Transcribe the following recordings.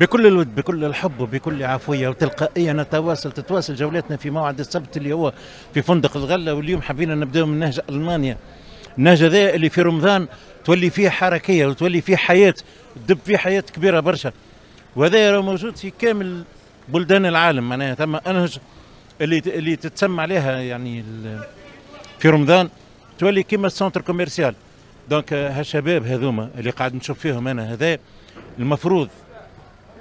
بكل الود بكل الحب وبكل عفويه وتلقائية. نتواصل تتواصل جولاتنا في موعد السبت اللي هو في فندق الغلة. واليوم حبينا نبداو من نهج ألمانيا. النهج هذا اللي في رمضان تولي فيه حركية وتولي فيه حياة تدب فيه حياة كبيرة برشا. وهذا موجود في كامل بلدان العالم. معناها ثم أنهج اللي اللي تتسمى عليها يعني في رمضان تولي كيما centre commercial. donc هالشباب هذوما اللي قاعد نشوف فيهم أنا هذا المفروض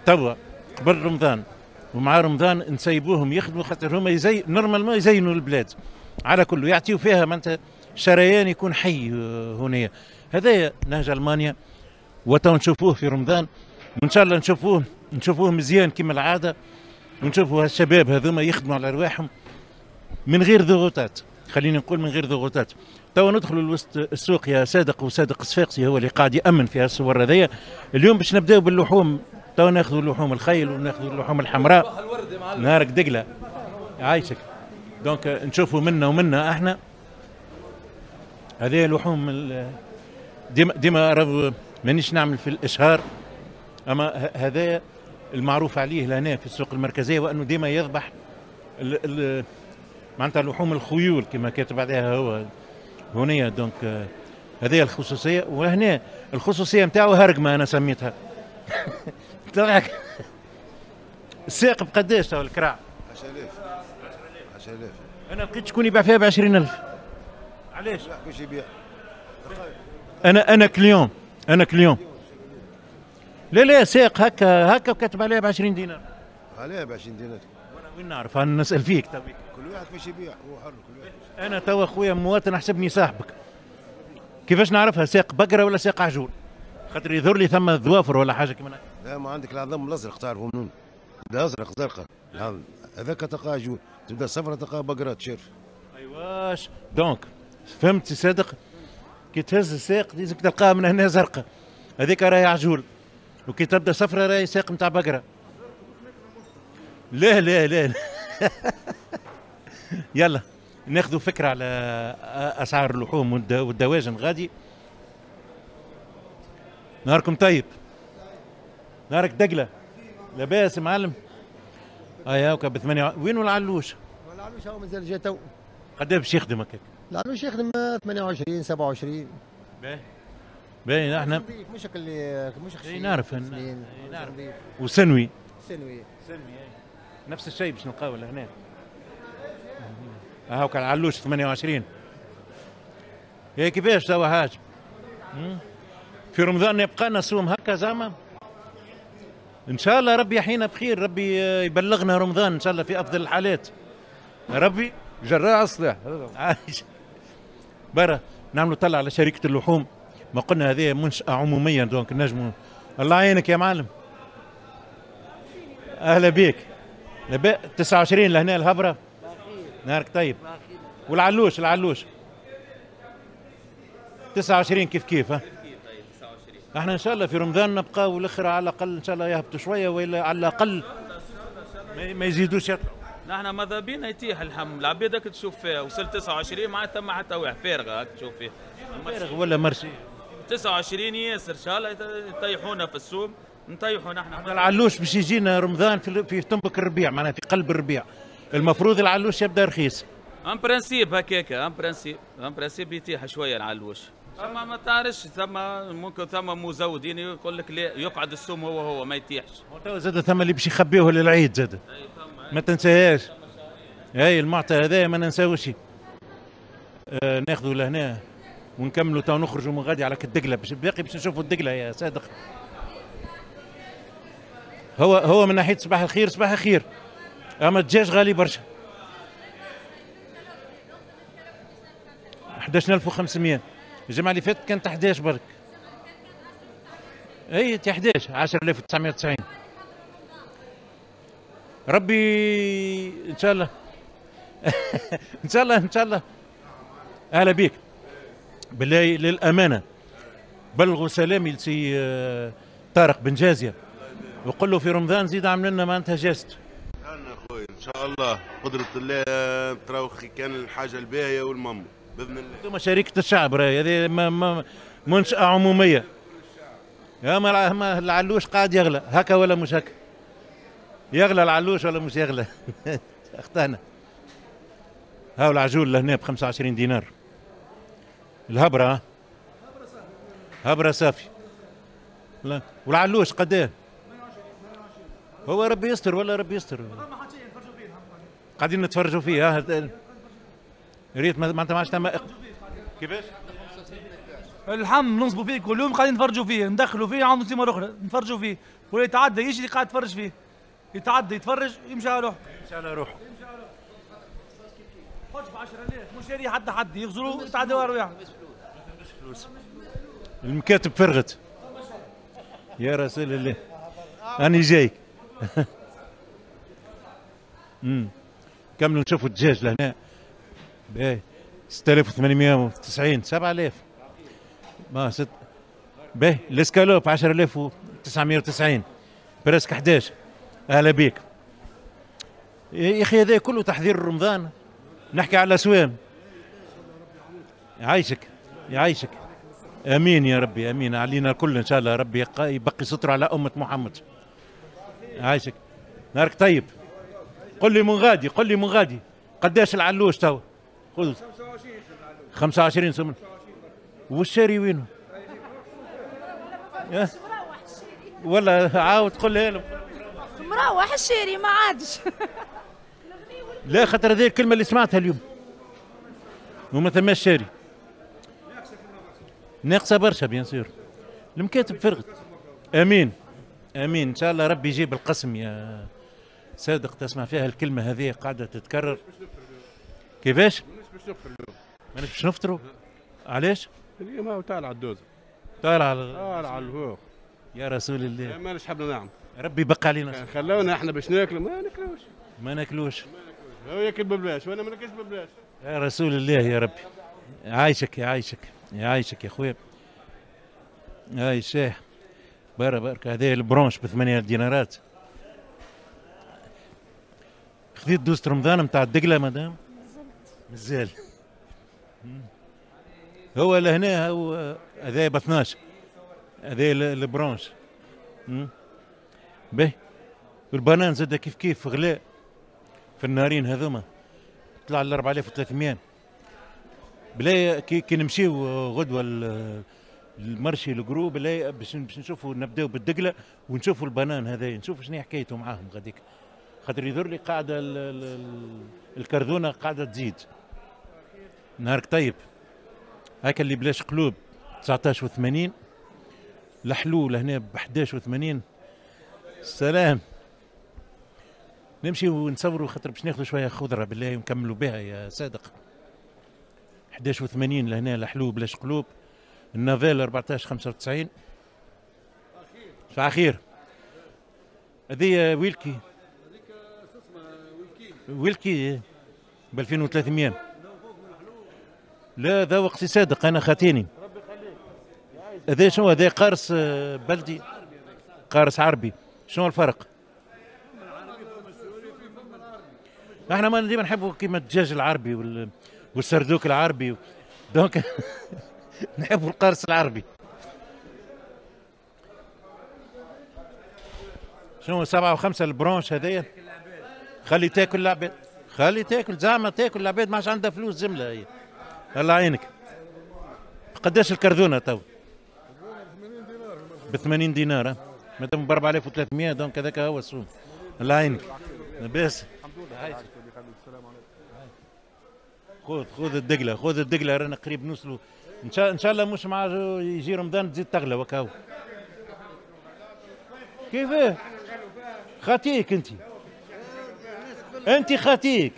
توا قبل رمضان. ومع رمضان نسيبوهم يخدموا خاطر هما يزي normalement يزينوا البلاد. على كله يعطيو فيها معناتها شريان يكون حي هنا هذا نهج ألمانيا. وتو نشوفوه في رمضان. وإن شاء الله نشوفوه نشوفوه مزيان كما العادة. ونشوفوا هالشباب هذوما يخدموا على أرواحهم. من غير ضغوطات. خليني نقول من غير ضغوطات. توا ندخلوا لوسط السوق يا صادق وصادق الصفاقسي هو اللي قاعد يأمن في هالصور هذيا اليوم باش نبداو باللحوم. توا ناخذوا لحوم الخيل وناخذوا اللحوم الحمراء. نهارك دقلة. عايشك. donc نشوفوا منا ومنا إحنا. هذه لحوم ديما ديما مانيش نعمل في الإشهار. أما هذا المعروف عليه لهنا في السوق المركزية وأنه ديما يذبح معناتها لحوم الخيول كما كاتب عليها هو هنا. دونك هذه الخصوصية. وهنا الخصوصية نتاعو هرقمه أنا سميتها. تضحك الساق بقداش تو الكراع 10000 10000 أنا لقيت شكون يبيع فيها ب 20000 علاش؟ لا يبيع. أنا أنا كليون. أنا كليون. لا لا ساق هكا هكا وكاتب عليها ب 20 دينار. عليها ب 20 دينار. وأنا وين نعرف؟ أنا نسأل فيك تو كل واحد كيفاش يبيع. هو حر كل واحد. أنا تو أخويا مواطن احسبني صاحبك. كيفاش نعرفها؟ ساق بقرة ولا ساق عجول؟ خاطر يظهر لي ثم ظوافر ولا حاجة كيما ما عندك العظام الازرق تعرفوا منون ده ازرق زرقاء. هذاك تلقى عجول تبدأ صفرة تلقى بقرات شرف أيواش. donc فهمت صادق؟ كي تهز الساق لازمك تلقاها من هنا زرقاء. هذيك راهي عجول. وكي تبدأ صفرة راهي ساق نتاع بقرة. لا لا لا, لا. يلا ناخذوا فكرة على أسعار اللحوم والدواجن. غادي؟ نهاركم طيب. نهارك دقله لاباس معلم. اي هاكا ب 8 وين العلوش؟ العلوش هو مازال جا تو قد باش يخدم هكاك؟ العلوش يخدم 28 27 باهي. باهي إحنا مش اللي مش اي نعرف نعرف. وسنوي. سنوي. سنوي نفس الشيء باش نلقاو لهنا هاكا العلوش 28 هي كيفاش توا حاج في رمضان يبقى لنا صوم هكا زعما؟ إن شاء الله ربي يحيينا بخير ربي يبلغنا رمضان إن شاء الله في أفضل الحالات. ربي جراع الصلاح عايش برا نعملوا طلع على شركة اللحوم. ما قلنا هذه منشاه عموميه دونك نجموا الله يعينك يا معلم. أهلا بيك. لبا 29 لهنا الهبرة. نهارك طيب. والعلوش العلوش. 29 كيف كيف ها؟ إحنا ان شاء الله في رمضان نبقاو الآخر على الأقل إن شاء الله يهبطوا شوية ولا على الأقل ما يزيدوش يطلعوا نحن ماذا بينا يتيح الحم العبيد هاك تشوف فيها. وصل 29 معناتها ما حتى واحد. فارغة هاك تشوف فيها. فارغ voilà merci؟ 29 ياسر. إن شاء الله يطيحونا في السوق. نطيحوا نحن. العلوش باش يجينا رمضان في في تنبك الربيع معناها في قلب الربيع. المفروض العلوش يبدأ رخيص. en principe هكاك. en principe en principe يتيح شوية العلوش. أما ما تعرفش ثم ممكن ثم مزودين يقول لك لا يقعد السوم هو هو ما يتيحش. تو زاد ثم اللي باش يخبيوه للعيد زاد. ما تنساهاش. هاي المعطى هذا ما ننساوش. آه ناخذوا لهنا ونكملوا تو نخرجوا من غادي على الدقله باش باقي باش نشوفوا الدقلة يا صادق. هو هو من ناحية صباح الخير صباح الخير. أما الدجاج غالي برشا. 11500 الجمعة اللي فاتت كانت 11 برك. أي 11 10990 ربي إن شاء الله. إن شاء الله إن شاء الله. أهلا بك بالله للأمانة. بلغوا سلامي لسي طارق بن جازية. وقول له في رمضان زيد عمل لنا معناتها جاست. إن شاء الله. قدرة الله تراوخي كان الحاجة الباهية والمم. بإذن الله. أنتم شركه الشعب راهي هذه ما ما منشأة عمومية. يا ما الع- ما العلوش قاعد يغلى. هكا ولا مش هكا؟ يغلى العلوش ولا مش يغلى؟ اختانا هاو العجول لهنا ب 25 دينار. الهبرة ها؟ هبرة صافي. لا والعلوش قديه هو ربي يستر ولا ربي يستر؟ قاعدين نتفرجوا فيه ريت ما ما انت ما عادش تعمل- كيفاش؟ الحم نصبوا فيه كل يوم قاعدين نتفرجوا فيه ندخلوا فيه عنده سيمة أخرى نتفرجوا فيه. ولا يتعدى يجري قاعد يتفرج فيه. يتعدى يتفرج يمشي على روحه. يمشي على روحه. خش ب 10000 مش شاري حتى حد يغزروا يتعدى ورا واحد المكاتب فرغت. يا رسول الله. أنا جايك. امم كملوا نشوفوا الدجاج لهنا. باهي. 6890 7000 ما ست باهي. الإسكالوب 10990 برسك 11 أهلا بيك. يا أخي هذا كله تحذير رمضان. نحكي على سوام يعيشك يعيشك. آمين يا ربي آمين. علينا الكل إن شاء الله. ربي يبقي ستر على أمة محمد. عايشك نهارك طيب. قل لي من غادي قل لي من غادي. قداش العلوش تو خذ. 25 سمن والشاري وينه؟ أه؟ ولا عاود قول لي. مروح الشيري ما عادش. لا خاطر هذه الكلمة اللي سمعتها اليوم. وما ثماش شاري. ناقصة برشا بيان سور. المكاتب فرغت آمين. آمين. إن شاء الله ربي يجيب القسم يا صادق تسمع فيها الكلمة هذه قاعدة تتكرر. كيفاش؟ مانيش باش نفطروا علاش؟ اليوم هو على الدوز طالع على على الفوق يا رسول الله. ما حبنا نعم. ربي يبقى علينا. خلونا إحنا باش ناكل ما ناكلوش. ما ناكلوش. هو ياكل ببلاش وأنا ما ناكلش ببلاش. يا رسول الله يا ربي. عايشك يا عايشك. يا عايشك يا خويا هاي الشيخ برا برك هذا البرونش بثمانية دينارات. خذيت دوزة رمضان نتاع الدقلة مدام. مازال. هو لهنا هو هذا ب 12 هذا ال- البرونش. به والبنان زاد كيف كيف غلاء في النارين هذوما. طلع ل 4300 بلا كي, نمشيو غدوة ال- المرشي الجروب بلا باش نشوفوا نبداو بالدقلة ونشوفوا البنان هذا نشوفوا شنو حكايته معاهم غاديك. خاطر يظهر لي قاعدة ال- ال- ال- الكرذونه قاعدة تزيد. نهارك طيب. هكا اللي بلاش قلوب 19 و80 الحلول هنا ب 11 و80 سلام. نمشي ونصوروا خاطر باش ناخذوا شوية خضرة بالله ونكملوا بها يا صادق. 11 و80 لهنا الحلو بلاش قلوب. النافيل 14 95 خير هذه ويلكي. ويلكي. ب 2300 لا ذا وقتي صادق أنا خاتيني. هذا شنو؟ هذا قارص آه، بلدي. قارص عربي. شنو الفرق؟ إحنا ما ديما نحبوا كيما الدجاج العربي وال... والسردوك العربي. donc نحبوا القارص العربي. شنو سبعة وخمسة البرونش هذايا خلي تاكل العباد. خلي تاكل زعما تاكل العباد ما عندها فلوس جملة هي. الله يعينك قداش الكرذونة تو ب 80 دينار؟ مادام ب 4300 donc هذاك هو السوم الله يعينك لاباس خذ خذ الدقلة خذ الدقلة رانا قريب نوصلوا. إن شاء إن شاء الله مش مع يجي رمضان تزيد تغلى وكاو. كيفاه خاتيك أنت. أنت خاتيك.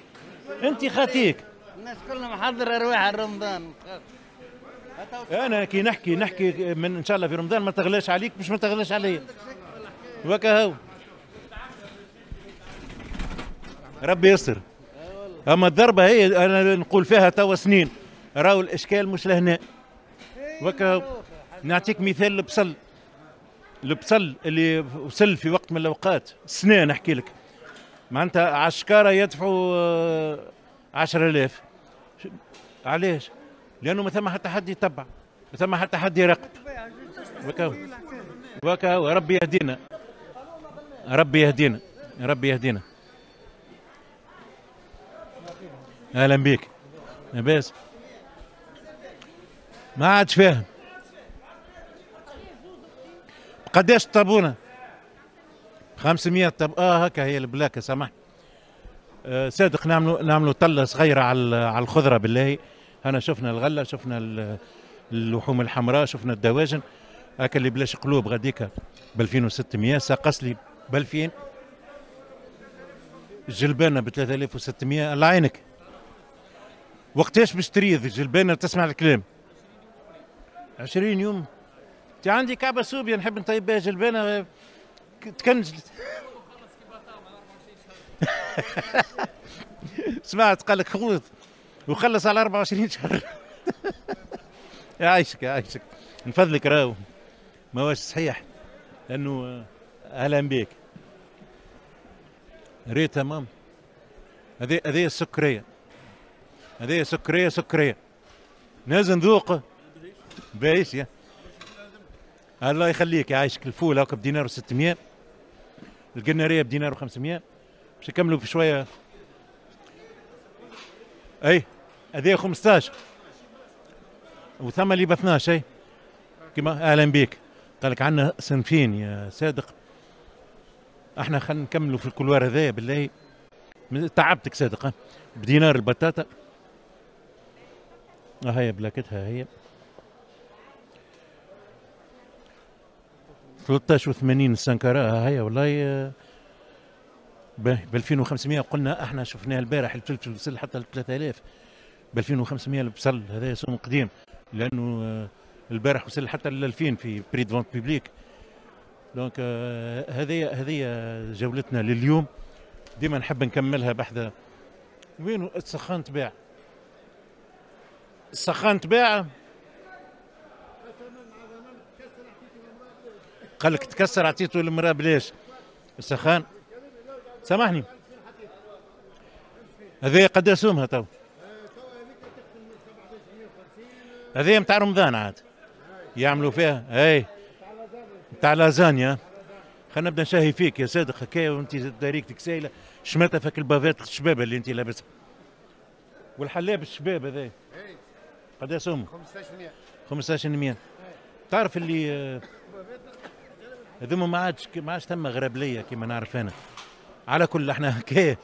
أنت خاتيك. الناس كلهم محضرة رواح رمضان أنا كي نحكي نحكي من إن شاء الله في رمضان ما تغلاش عليك مش ما تغلاش عليا. وكا هو. ربي يستر. أما الضربة هي أنا نقول فيها توا سنين. راهو الإشكال مش لهنا. وكا. نعطيك مثال البصل البصل اللي وصل في وقت من الأوقات. سنة نحكي لك. معناتها عشكاره يدفعوا آه، عشرة آلاف. علاش؟ لأنه ما ثم حتى حد يتبع ما ثم حتى حد يراقب وكا. وكا وربي يهدينا. ربي يهدينا. ربي يهدينا. أهلا بك لاباس ما عادش فاهم. قداش الطابونه 500 طب آه هكا هي البلاكة سامح آه صادق نعملوا نعملوا طلة صغيرة على على الخضرة بالله. انا شفنا الغلة شفنا ال- اللحوم الحمراء شفنا الدواجن. هكا اللي بلاش قلوب غاديكا ب 2600 ساقس لي ب 2000 الجلبانه ب 3600 الله يعينك. وقتاش باش تريد الجلبانة تسمع الكلام؟ 20 يوم. انت عندي كعبة سوبيا نحب نطيب بها جلبانة. ك- تكنجل سمعت قال لك خوذ وخلص على 24 شهر. يعيشك يعيشك من فضلك راهو. ما هوش صحيح. لأنه آه، أهلا بك ريت تمام. هذه هذه السكريه هذه سكرية سكرية. لازم ذوق بايش يا. الله يخليك يعيشك الفول هاكا بدينار و600 القنارية بدينار و500 باش نكملوا بشوية. أي هذه 15 وثم اللي ب 12 أي. كما أهلا بك قال لك عندنا صنفين يا صادق. أحنا خلينا نكملوا في الكلوار هذايا بالله. تعبتك صادق؟ بدينار البطاطا. هي بلاكتها هي. 13 و80 السنكرة ها هي والله. ب 2500 قلنا إحنا شفناها البارح الفلفل وصل حتى ل 3000 ب 2500 البصل هذا سوم قديم لأنه آه، البارح وصل حتى ل 2000 في بري فونت بيبليك دونك هذه هذه جولتنا لليوم. ديما نحب نكملها بحذا. وين السخان تباع؟ السخان تباع؟ قال لك تكسر عطيته المراه بلاش. السخان سامحني. هذه قد اسومها تو. هذه متاع رمضان عاد. يعملوا فيها. أي. متاع لازانيا. خلينا نبدا نشهي فيك يا صادق. هكايا وانت داريكتك سايلة. شماتها فك البافات الشباب اللي انت لابسها والحلاب الشباب هذا. قد اسوم 1500 15% تعرف اللي آه، هذوما ما عادش ما عادش ثم غربليه كما نعرف أنا. على كل إحنا هكا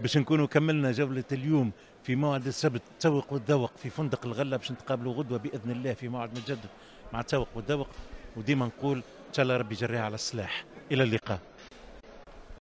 باش نكونوا كملنا جولة اليوم في موعد السبت تسوق والذوق في فندق الغلة باش نتقابلوا غدوة بإذن الله في موعد متجدد مع تسوق والذوق. وديما نقول إن شاء الله ربي يجريها على السلاح. إلى اللقاء.